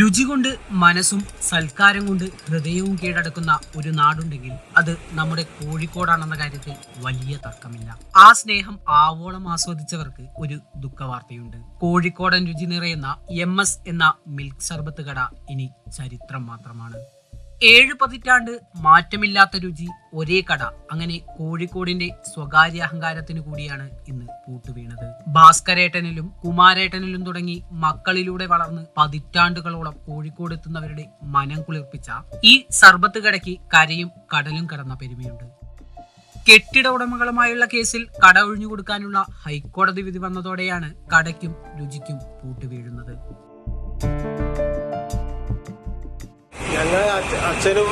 രുചി കൊണ്ട് മനസ്സും സൽക്കാരം കൊണ്ട് ഹൃദയവും കീഴടക്കുന്ന ഒരു നാടുണ്ടെങ്കിൽ അത് നമ്മുടെ കോഴിക്കോടാണെന്ന കാര്യത്തിൽ വലിയ തർക്കമില്ല. ആ സ്നേഹം ആവോളം ആസ്വദിച്ചവർക്ക് ഒരു ദുഃഖവാർത്തയുണ്ട്. കോഴിക്കോടൻ രുചി നിറയുന്ന എം എന്ന മിൽക്ക് സർബത്ത് കട ഇനി ചരിത്രം മാത്രമാണ്. ഏഴ് പതിറ്റാണ്ട് മാറ്റമില്ലാത്ത രുചി ഒരേ കട. അങ്ങനെ കോഴിക്കോടിന്റെ സ്വകാര്യ അഹങ്കാരത്തിന് കൂടിയാണ് ഇന്ന് പൂട്ടുവീണത് ഭാസ്കരേട്ടനിലും കുമാരേട്ടനിലും തുടങ്ങി മക്കളിലൂടെ വളർന്ന് പതിറ്റാണ്ടുകളോളം കോഴിക്കോട് എത്തുന്നവരുടെ മനം കുളിർപ്പിച്ച ഈ സർബത്ത് കടയ്ക്ക് കരയും കടലും കടന്ന പെരുമയുണ്ട്. കെട്ടിട ഉടമകളുമായുള്ള കേസിൽ കട ഒഴിഞ്ഞു കൊടുക്കാനുള്ള ഹൈക്കോടതി വിധി വന്നതോടെയാണ് കടയ്ക്കും രുചിക്കും പൂട്ടുവീഴുന്നത് ഞങ്ങൾ അച്ഛ- അച്ഛനും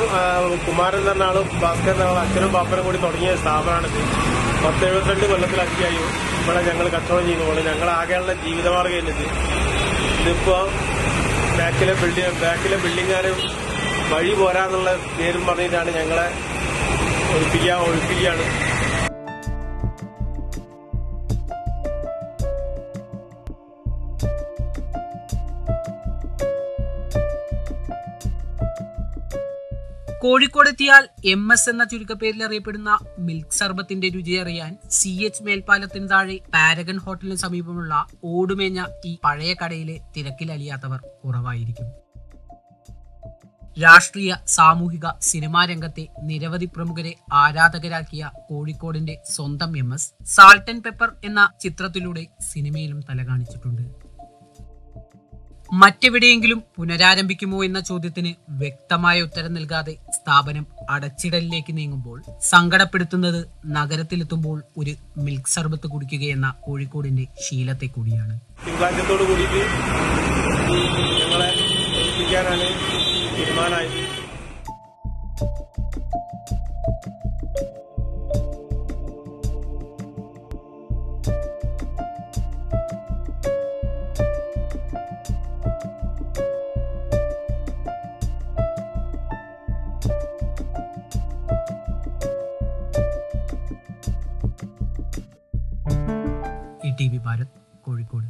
കുമാരൻ എന്ന് ആളും ഭാസ്കരൻ എന്ന ആളും അച്ഛനും പാപ്പനും കൂടി തുടങ്ങിയ സ്ഥാപനമാണിത് പത്ത് എഴുപത്തിരണ്ട് കൊല്ലത്തിലധികമായി ഇവിടെ ഞങ്ങൾ കച്ചവടം ചെയ്യുമ്പോൾ ഞങ്ങൾ ആകെയുള്ള ജീവിതമാർഗം ഇത്. ഇതിപ്പോ ബാക്കിലെ ബിൽഡിംഗ് ബാക്കിലെ ബിൽഡിംഗുകാരും വഴി പോരാന്നുള്ള പേരും പറഞ്ഞിട്ടാണ് ഞങ്ങളെ ഒഴിപ്പിക്കുക ഒഴിപ്പിക്കുകയാണ്. കോഴിക്കോടെത്തിയാൽ എം എസ് എന്ന ചുരുക്കപ്പേരിൽ അറിയപ്പെടുന്ന മിൽക്ക് സർബത്തിന്റെ രുചി അറിയാൻ സി എച്ച് മേൽപ്പാലത്തിന് താഴെ പാരഗൺ ഹോട്ടലിന് സമീപമുള്ള ഓടുമേഞ്ഞ ഈ പഴയ കടയിലെ തിരക്കിലലിയാത്തവർ കുറവായിരിക്കും രാഷ്ട്രീയ സാമൂഹിക സിനിമാ രംഗത്തെ നിരവധി പ്രമുഖരെ ആരാധകരാക്കിയ കോഴിക്കോടിന്റെ സ്വന്തം M S salt and pepper എന്ന ചിത്രത്തിലൂടെ സിനിമയിലും തലകാണിച്ചിട്ടുണ്ട് മറ്റെവിടെയെങ്കിലും പുനരാരംഭിക്കുമോ എന്ന ചോദ്യത്തിന് വ്യക്തമായ ഉത്തരം നൽകാതെ സ്ഥാപനം അടച്ചിടലിലേക്ക് നീങ്ങുമ്പോൾ സങ്കടപ്പെടുത്തുന്നത് നഗരത്തിലെത്തുമ്പോൾ ഒരു മിൽക്ക് സർബത്ത് കുടിക്കുകയെന്ന കോഴിക്കോടിന്റെ ശീലത്തെ കൂടിയാണ്. തിങ്കളാഴ്ചത്തോട് ടി വി ഭാരത് കോഴിക്കോട്.